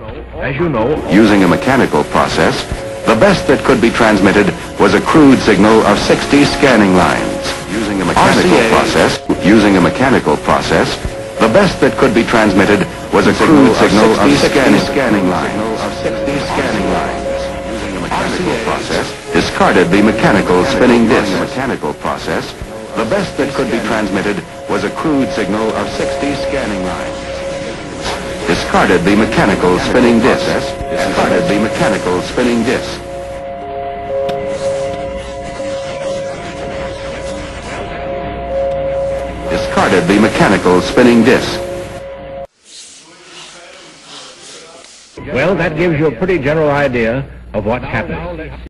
As you know, Using a mechanical process, the best that could be transmitted was a crude signal of 60 scanning lines. Using a mechanical RCA process, using a mechanical process, the best that could be transmitted was a crude signal of 60 scanning lines. Of 60 scanning lines. Using a mechanical process, discarded the mechanical spinning disc. mechanical process, the best that could be transmitted was a crude signal of 60 scanning lines discarded the mechanical spinning disc. Discarded the mechanical spinning disc. Discarded the mechanical spinning disc. well, that gives you a pretty general idea of what's happening.